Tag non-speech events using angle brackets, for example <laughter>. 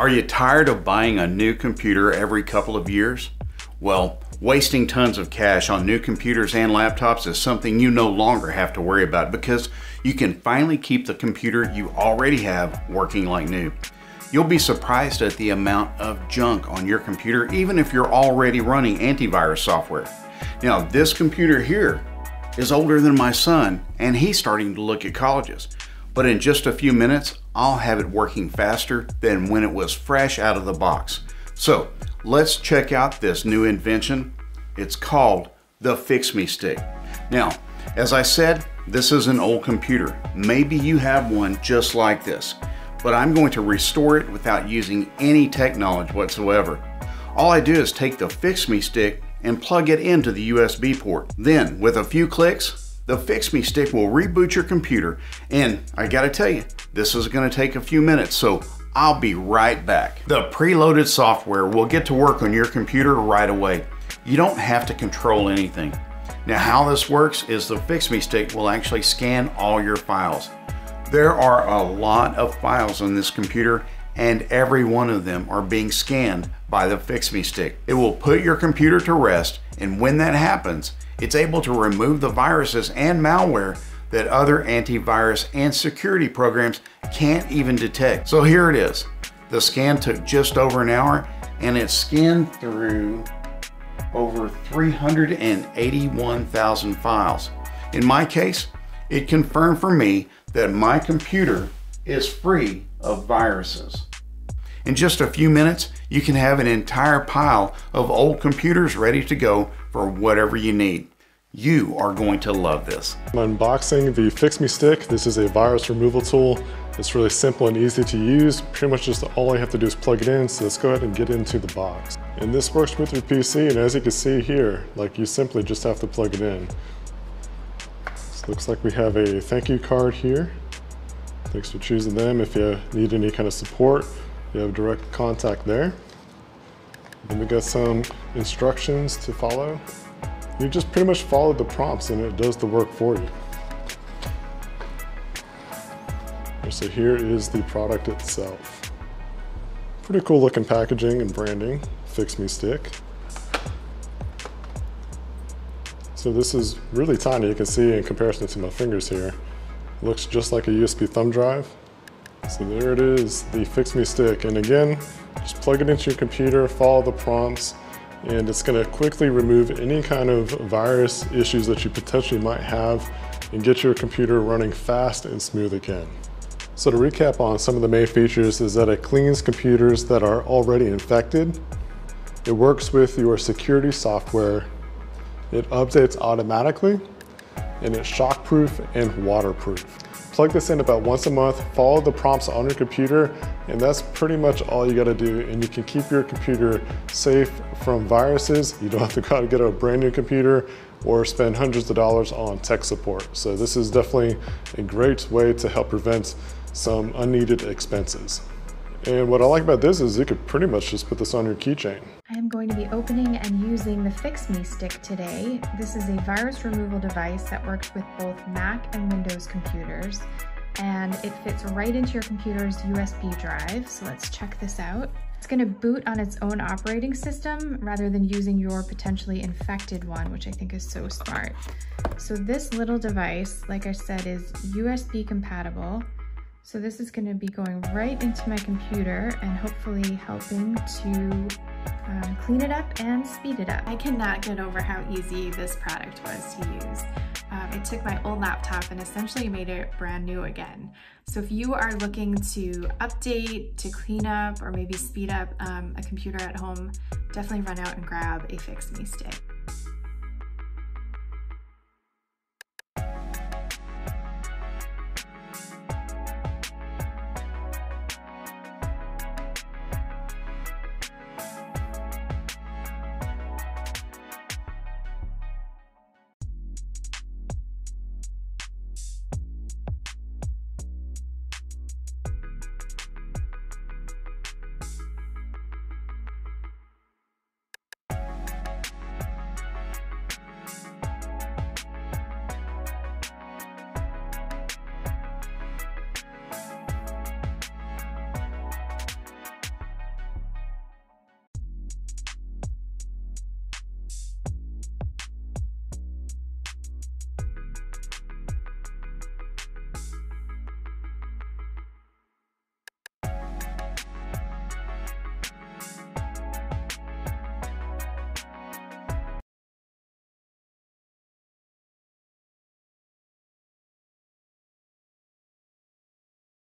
Are you tired of buying a new computer every couple of years? Well, wasting tons of cash on new computers and laptops is something you no longer have to worry about because you can finally keep the computer you already have working like new. You'll be surprised at the amount of junk on your computer even if you're already running antivirus software. Now this computer here is older than my son and he's starting to look at colleges. But in just a few minutes, I'll have it working faster than when it was fresh out of the box. So let's check out this new invention. It's called the Fix Me Stick. Now, as I said, this is an old computer. Maybe you have one just like this, but I'm going to restore it without using any tech knowledge whatsoever. All I do is take the Fix Me Stick and plug it into the USB port. Then, with a few clicks, the Fix Me Stick will reboot your computer. And I gotta tell you, this is gonna take a few minutes, so I'll be right back. The preloaded software will get to work on your computer right away. You don't have to control anything. Now how this works is the Fix Me Stick will actually scan all your files. There are a lot of files on this computer and every one of them are being scanned by the Fix Me Stick. It will put your computer to rest and when that happens, it's able to remove the viruses and malware that other antivirus and security programs can't even detect. So here it is. The scan took just over an hour and it scanned through over 381,000 files. In my case, it confirmed for me that my computer is free of viruses. In just a few minutes, you can have an entire pile of old computers ready to go for whatever you need. You are going to love this. I'm unboxing the Fix Me Stick. This is a virus removal tool. It's really simple and easy to use. Pretty much just all I have to do is plug it in. So let's go ahead and get into the box. And this works with your PC. And as you can see here, like you simply just have to plug it in. Looks like we have a thank you card here. Thanks for choosing them. If you need any kind of support, you have direct contact there. Then we got some instructions to follow. You just pretty much follow the prompts and it does the work for you. So here is the product itself. Pretty cool looking packaging and branding, Fix Me Stick. So this is really tiny, you can see in comparison to my fingers here. Looks just like a USB thumb drive. So there it is, the Fix Me Stick. And again, just plug it into your computer, follow the prompts, and it's gonna quickly remove any kind of virus issues that you potentially might have and get your computer running fast and smooth again. So to recap on some of the main features is that it cleans computers that are already infected. It works with your security software. It updates automatically and it's shockproof and waterproof plug this in about once a month, follow the prompts on your computer, and that's pretty much all you gotta do. And you can keep your computer safe from viruses. You don't <laughs> have to go out and get a brand new computer or spend hundreds of dollars on tech support. So this is definitely a great way to help prevent some unneeded expenses. And what I like about this is you could pretty much just put this on your keychain. I am going to be opening and using the Fix Me stick today. This is a virus removal device that works with both Mac and Windows computers and it fits right into your computer's USB drive. So let's check this out. It's gonna boot on its own operating system rather than using your potentially infected one, which I think is so smart. So this little device, like I said, is USB compatible. So this is gonna be going right into my computer and hopefully helping to um, clean it up and speed it up. I cannot get over how easy this product was to use. Um, it took my old laptop and essentially made it brand new again. So if you are looking to update, to clean up, or maybe speed up um, a computer at home, definitely run out and grab a Fix Me stick.